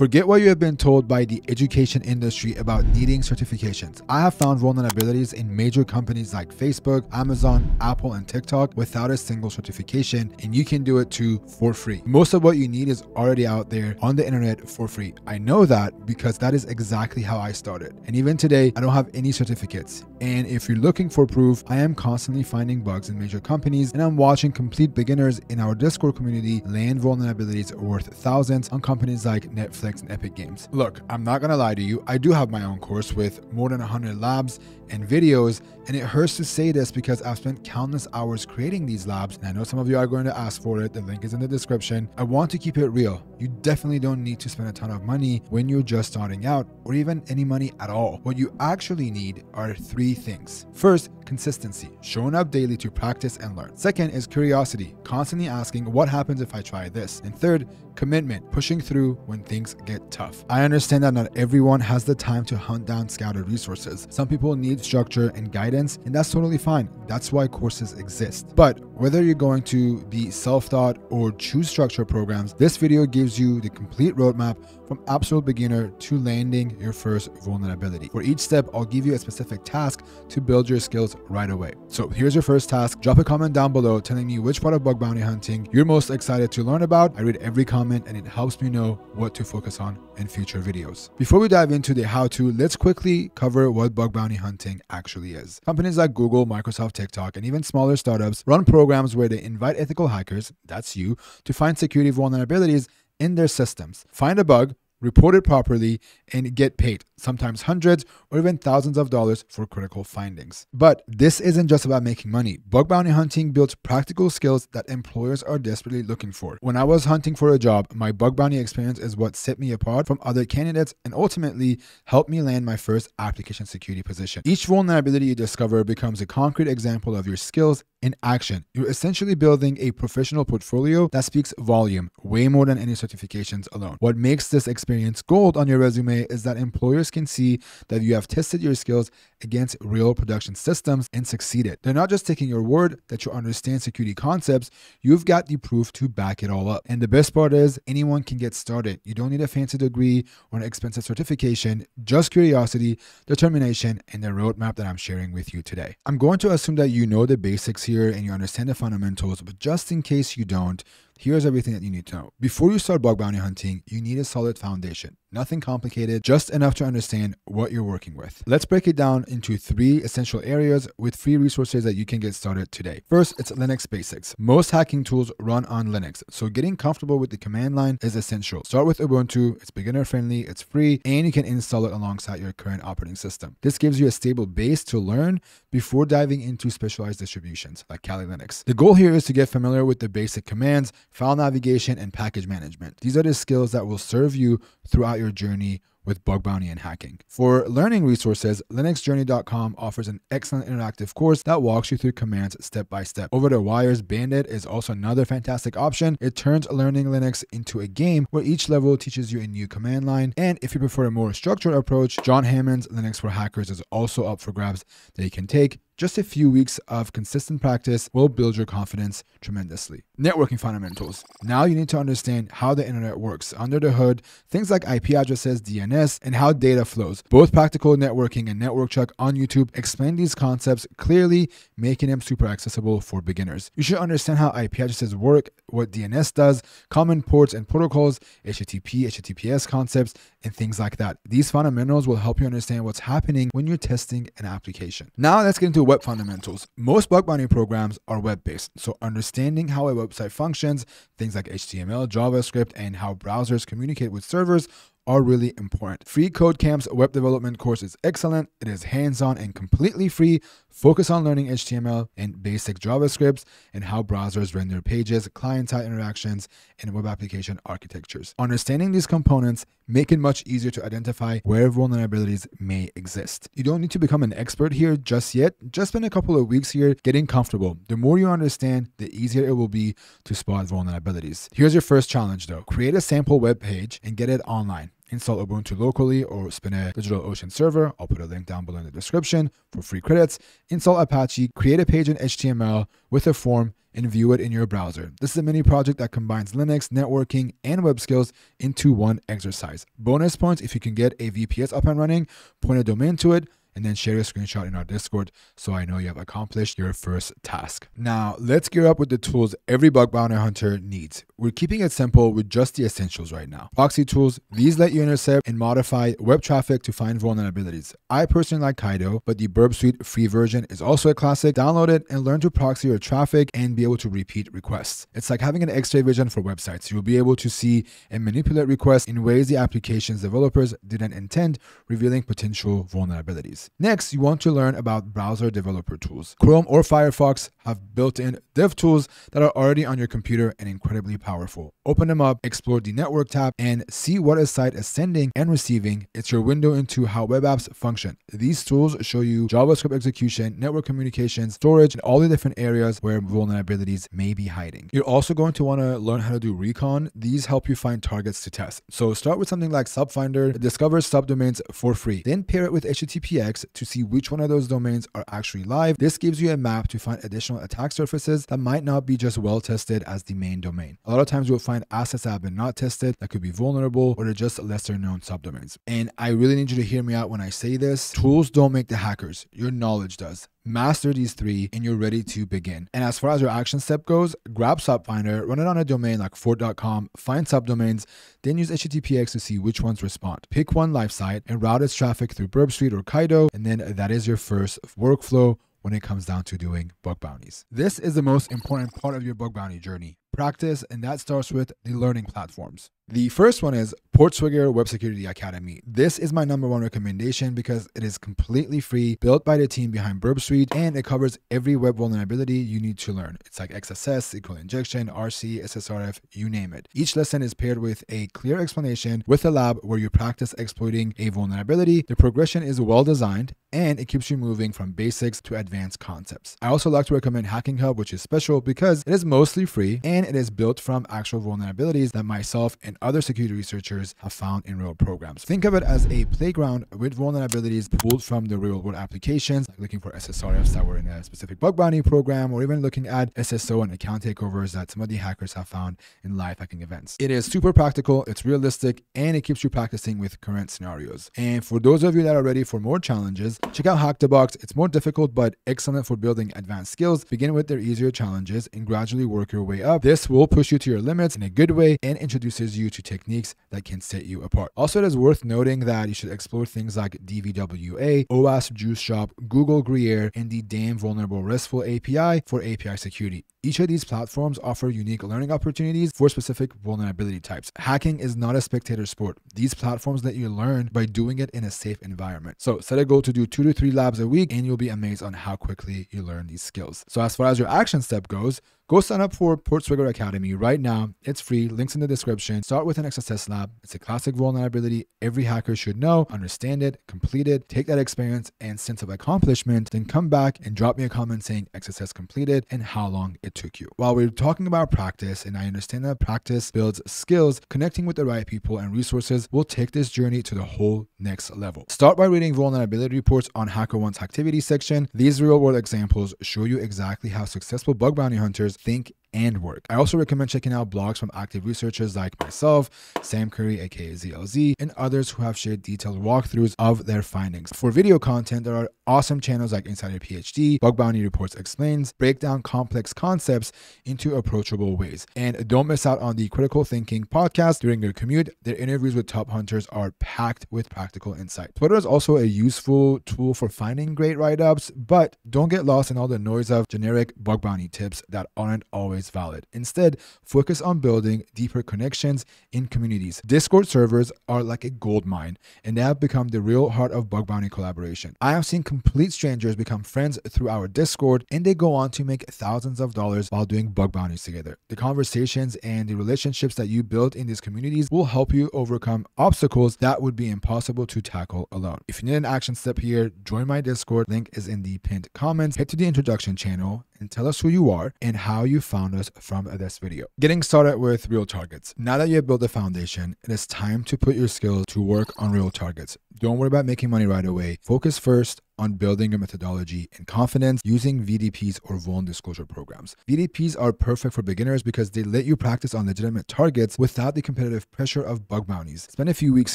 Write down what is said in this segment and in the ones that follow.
Forget what you have been told by the education industry about needing certifications. I have found vulnerabilities in major companies like Facebook, Amazon, Apple, and TikTok without a single certification, and you can do it too for free. Most of what you need is already out there on the internet for free. I know that because that is exactly how I started. And even today, I don't have any certificates. And if you're looking for proof, I am constantly finding bugs in major companies, and I'm watching complete beginners in our Discord community land vulnerabilities worth thousands on companies like Netflix and Epic Games. Look, I'm not gonna lie to you, I do have my own course with more than 100 labs and videos, and it hurts to say this because I've spent countless hours creating these labs, and I know some of you are going to ask for it. The link is in the description. I want to keep it real. You definitely don't need to spend a ton of money when you're just starting out, or even any money at all. What you actually need are three things. First, consistency, showing up daily to practice and learn. Second is curiosity, constantly asking, what happens if I try this? And third, commitment, pushing through when things get tough. I understand that not everyone has the time to hunt down scattered resources. Some people need structure and guidance, and that's totally fine. That's why courses exist. But whether you're going to be self taught or choose structure programs, this video gives you the complete roadmap from absolute beginner to landing your first vulnerability. For each step, I'll give you a specific task to build your skills right away. So here's your first task. Drop a comment down below telling me which part of bug bounty hunting you're most excited to learn about. I read every comment and it helps me know what to focus on in future videos. Before we dive into the how to, let's quickly cover what bug bounty hunting actually is. Companies like Google, Microsoft, TikTok, and even smaller startups run programs where they invite ethical hackers, that's you, to find security vulnerabilities in their systems. Find a bug, report it properly, and get paid, sometimes hundreds or even thousands of dollars for critical findings. But this isn't just about making money. Bug bounty hunting builds practical skills that employers are desperately looking for. When I was hunting for a job, my bug bounty experience is what set me apart from other candidates and ultimately helped me land my first application security position. Each vulnerability you discover becomes a concrete example of your skills in action. You're essentially building a professional portfolio that speaks volume, way more than any certifications alone. What makes this experience gold on your resume is that employers can see that you have tested your skills against real production systems and succeeded. They're not just taking your word that you understand security concepts, you've got the proof to back it all up. And the best part is, anyone can get started. You don't need a fancy degree or an expensive certification, just curiosity, determination, and the roadmap that I'm sharing with you today. I'm going to assume that you know the basics here and you understand the fundamentals, but just in case you don't, here's everything that you need to know. Before you start bug bounty hunting, you need a solid foundation. Nothing complicated, just enough to understand what you're working with. Let's break it down into three essential areas with free resources that you can get started today. First, it's Linux basics. Most hacking tools run on Linux, so getting comfortable with the command line is essential. Start with Ubuntu, it's beginner friendly, it's free, and you can install it alongside your current operating system. This gives you a stable base to learn before diving into specialized distributions like Kali Linux. The goal here is to get familiar with the basic commands, file navigation, and package management. These are the skills that will serve you throughout your journey with bug bounty and hacking. For learning resources, linuxjourney.com offers an excellent interactive course that walks you through commands step by step. OverTheWire's Bandit is also another fantastic option. It turns learning Linux into a game where each level teaches you a new command line. And if you prefer a more structured approach, John Hammond's Linux for Hackers is also up for grabs that you can take just a few weeks of consistent practice will build your confidence tremendously. Networking fundamentals. Now you need to understand how the internet works under the hood, things like IP addresses, DNS, and how data flows. Both Practical Networking and Network Chuck on YouTube explain these concepts clearly, making them super accessible for beginners. You should understand how IP addresses work, what DNS does, common ports and protocols, HTTP, HTTPS concepts, and things like that. These fundamentals will help you understand what's happening when you're testing an application. Now let's get into web fundamentals. Most bug bounty programs are web based, so understanding how a website functions, things like HTML, JavaScript, and how browsers communicate with servers are really important. Free Code Camp's web development course is excellent. It is hands on and completely free. Focus on learning HTML and basic JavaScripts and how browsers render pages, client side interactions, and web application architectures. Understanding these components make it much easier to identify where vulnerabilities may exist. You don't need to become an expert here just yet. Just spend a couple of weeks here getting comfortable. The more you understand, the easier it will be to spot vulnerabilities. Here's your first challenge though create a sample web page and get it online. Install Ubuntu locally or spin a DigitalOcean server. I'll put a link down below in the description for free credits. Install Apache, create a page in HTML with a form and view it in your browser. This is a mini project that combines Linux, networking, and web skills into one exercise. Bonus points if you can get a VPS up and running, point a domain to it, and then share a screenshot in our Discord so I know you have accomplished your first task. Now, let's gear up with the tools every bug bounty hunter needs. We're keeping it simple with just the essentials right now. Proxy tools, these let you intercept and modify web traffic to find vulnerabilities. I personally like Caido, but the Burp Suite free version is also a classic. Download it and learn to proxy your traffic and be able to repeat requests. It's like having an x-ray vision for websites. You'll be able to see and manipulate requests in ways the application's developers didn't intend, revealing potential vulnerabilities. Next, you want to learn about browser developer tools. Chrome or Firefox have built-in dev tools that are already on your computer and incredibly powerful. Open them up, explore the network tab, and see what a site is sending and receiving. It's your window into how web apps function. These tools show you JavaScript execution, network communications, storage, and all the different areas where vulnerabilities may be hiding. You're also going to want to learn how to do recon. These help you find targets to test. So start with something like Subfinder, discover subdomains for free. Then pair it with HTTPX to see which one of those domains are actually live. This gives you a map to find additional attack surfaces that might not be just well tested as the main domain. A lot of times you'll find assets that have been not tested that could be vulnerable or they're just lesser known subdomains. And I really need you to hear me out when I say this. Tools don't make the hackers, your knowledge does. Master these three and you're ready to begin. And as far as your action step goes, grab Subfinder, run it on a domain like ford.com, find subdomains, then use HTTPX to see which ones respond. Pick one live site and route its traffic through Burp Suite or Caido, and then that is your first workflow when it comes down to doing bug bounties. This is the most important part of your bug bounty journey practice, and that starts with the learning platforms. The first one is Portswigger Web Security Academy. This is my number one recommendation because it is completely free, built by the team behind Burp Suite, and it covers every web vulnerability you need to learn. It's like XSS, SQL injection, RC, SSRF, you name it. Each lesson is paired with a clear explanation with a lab where you practice exploiting a vulnerability. The progression is well designed and it keeps you moving from basics to advanced concepts. I also like to recommend Hacking Hub, which is special because it is mostly free and it is built from actual vulnerabilities that myself and other security researchers have found in real programs. Think of it as a playground with vulnerabilities pulled from the real world applications, like looking for SSRFs that were in a specific bug bounty program, or even looking at SSO and account takeovers that some of the hackers have found in live hacking events. It is super practical, it's realistic, and it keeps you practicing with current scenarios. And for those of you that are ready for more challenges, check out Hack the Box. It's more difficult, but excellent for building advanced skills. Begin with their easier challenges and gradually work your way up. This will push you to your limits in a good way and introduces you to techniques that can set you apart. Also, it is worth noting that you should explore things like DVWA, OWASP Juice Shop, Google Gruyere, and the Damn Vulnerable RESTful API for API security. Each of these platforms offer unique learning opportunities for specific vulnerability types. Hacking is not a spectator sport. These platforms let you learn by doing it in a safe environment. So set a goal to do two to three labs a week and you'll be amazed on how quickly you learn these skills. So as far as your action step goes, Go sign up for Portswigger Academy right now. It's free, links in the description. Start with an XSS lab. It's a classic vulnerability every hacker should know, understand it, complete it, take that experience and sense of accomplishment, then come back and drop me a comment saying XSS completed and how long it took you. While we're talking about practice, and I understand that practice builds skills, connecting with the right people and resources will take this journey to the whole next level. Start by reading vulnerability reports on HackerOne's Hacktivity section. These real world examples show you exactly how successful bug bounty hunters think and work. I also recommend checking out blogs from active researchers like myself, Sam Curry, aka ZLZ, and others who have shared detailed walkthroughs of their findings. For video content, there are awesome channels like Insider PhD, Bug Bounty Reports Explains, break down complex concepts into approachable ways. And don't miss out on the Critical Thinking podcast during your commute. Their interviews with top hunters are packed with practical insight. Twitter is also a useful tool for finding great write ups, but don't get lost in all the noise of generic bug bounty tips that aren't always valid. Instead, focus on building deeper connections in communities. Discord servers are like a gold mine, and they have become the real heart of bug bounty collaboration. I have seen complete strangers become friends through our Discord, and they go on to make thousands of dollars while doing bug bounties together. The conversations and the relationships that you build in these communities will help you overcome obstacles that would be impossible to tackle alone. If you need an action step here, join my Discord. Link is in the pinned comments. Head to the introduction channel and tell us who you are and how you found us from this video. Getting started with real targets. Now that you have built the foundation, it is time to put your skills to work on real targets. Don't worry about making money right away. Focus first on building your methodology and confidence using VDPs or vuln disclosure programs. VDPs are perfect for beginners because they let you practice on legitimate targets without the competitive pressure of bug bounties. Spend a few weeks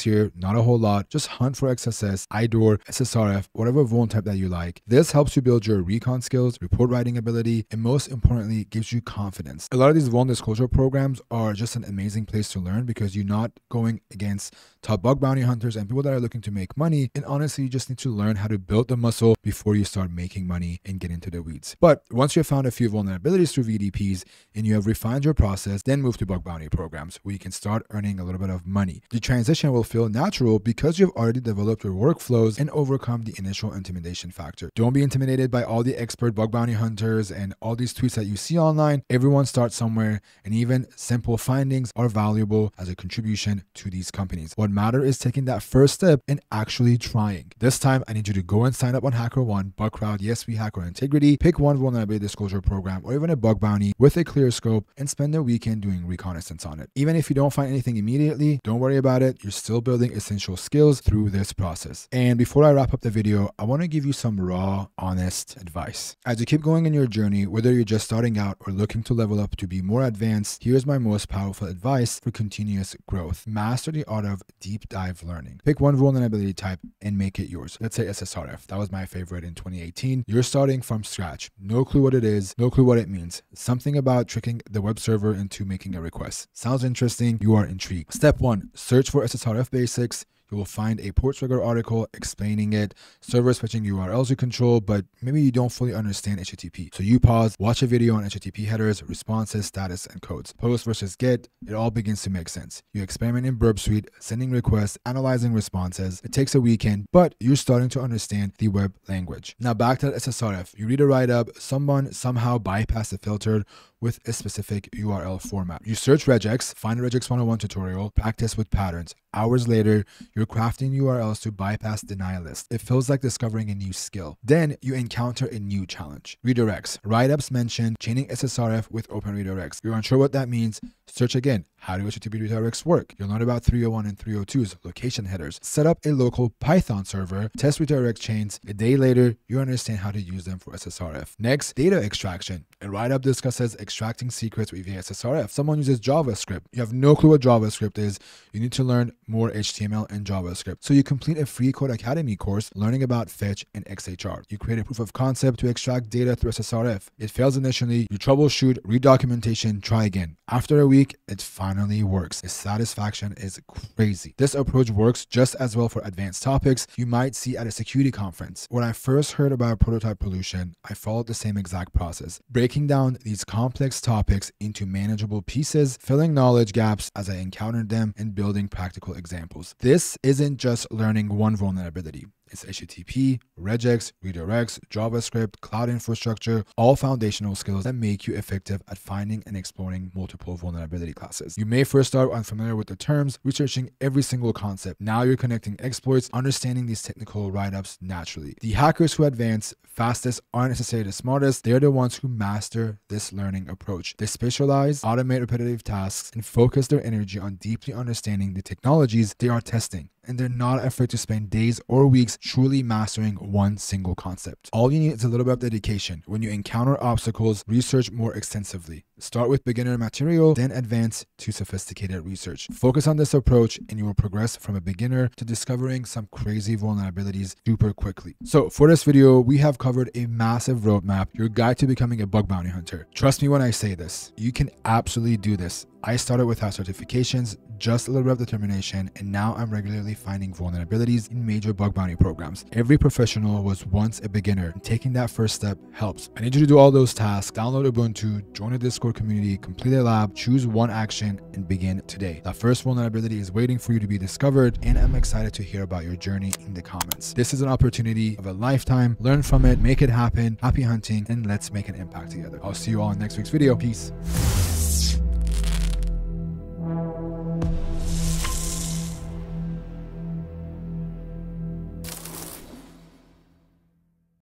here, not a whole lot, just hunt for XSS, IDOR, SSRF, whatever vuln type that you like. This helps you build your recon skills, report writing ability, and most importantly, gives you confidence. A lot of these vuln disclosure programs are just an amazing place to learn because you're not going against top bug bounty hunters and people that are looking to make money. And honestly, you just need to learn how to build the muscle before you start making money and get into the weeds. But once you've found a few vulnerabilities through VDPs and you have refined your process, then move to bug bounty programs where you can start earning a little bit of money. The transition will feel natural because you've already developed your workflows and overcome the initial intimidation factor. Don't be intimidated by all the expert bug bounty hunters and all these tweets that you see online. Everyone starts somewhere, and even simple findings are valuable as a contribution to these companies. What matter is taking that first step and actually trying. This time, I need you to go and sign up on HackerOne, Bugcrowd, Yes We Hack, Intigriti. Pick one vulnerability disclosure program or even a bug bounty with a clear scope and spend a weekend doing reconnaissance on it. Even if you don't find anything immediately, don't worry about it. You're still building essential skills through this process. And before I wrap up the video, I want to give you some raw, honest advice. As you keep going in your journey, whether you're just starting out or looking to level up to be more advanced, here's my most powerful advice for continuous growth. Master the art of deep dive learning. Pick one vulnerability type and make it yours. Let's say SSRF. That was my favorite in 2018. You're starting from scratch. No clue what it is, no clue what it means. Something about tricking the web server into making a request. Sounds interesting. You are intrigued. Step one, search for SSRF basics you will find a Portswigger article explaining it, server switching URLs you control, but maybe you don't fully understand HTTP. So you pause, watch a video on HTTP headers, responses, status, and codes. Post versus GET, it all begins to make sense. You experiment in Burp Suite, sending requests, analyzing responses. It takes a weekend, but you're starting to understand the web language. Now back to SSRF. You read a write-up, someone somehow bypassed the filter with a specific URL format. You search regex, find a regex 101 tutorial, practice with patterns. Hours later, you're crafting URLs to bypass denial list. It feels like discovering a new skill. Then you encounter a new challenge. Redirects. Write-ups mention chaining SSRF with open redirects. You're unsure what that means? Search again. How do HTTP redirects work? You'll learn about 301 and 302's location headers. Set up a local Python server, test redirect chains. A day later, you understand how to use them for SSRF. Next, data extraction. A write-up discusses extracting secrets with SSRF. Someone uses JavaScript. You have no clue what JavaScript is. You need to learn more HTML and JavaScript. So you complete a free Codecademy course learning about Fetch and XHR. You create a proof of concept to extract data through SSRF. It fails initially. You troubleshoot, read documentation, try again. After a week, it finally works. The satisfaction is crazy. This approach works just as well for advanced topics you might see at a security conference. When I first heard about prototype pollution, I followed the same exact process, breaking down these complex topics into manageable pieces, filling knowledge gaps as I encountered them, and building practical examples. This isn't just learning one vulnerability. It's HTTP, regex, redirects, JavaScript, cloud infrastructure, all foundational skills that make you effective at finding and exploring multiple vulnerability classes. You may first start unfamiliar with the terms, researching every single concept. Now you're connecting exploits, understanding these technical write-ups naturally. The hackers who advance fastest aren't necessarily the smartest, they're the ones who master this learning approach. They specialize, automate repetitive tasks, and focus their energy on deeply understanding the technologies they are testing and they're not afraid to spend days or weeks truly mastering one single concept. All you need is a little bit of dedication. When you encounter obstacles, research more extensively. Start with beginner material, then advance to sophisticated research. Focus on this approach and you will progress from a beginner to discovering some crazy vulnerabilities super quickly. So for this video, we have covered a massive roadmap, your guide to becoming a bug bounty hunter. Trust me when I say this, you can absolutely do this. I started without certifications, just a little bit of determination, and now I'm regularly finding vulnerabilities in major bug bounty programs. Every professional was once a beginner, and taking that first step helps. I need you to do all those tasks, download Ubuntu, join a Discord community, complete a lab, choose one action, and begin today. That first vulnerability is waiting for you to be discovered, and I'm excited to hear about your journey in the comments. This is an opportunity of a lifetime. Learn from it, make it happen. Happy hunting, and let's make an impact together. I'll see you all in next week's video. Peace.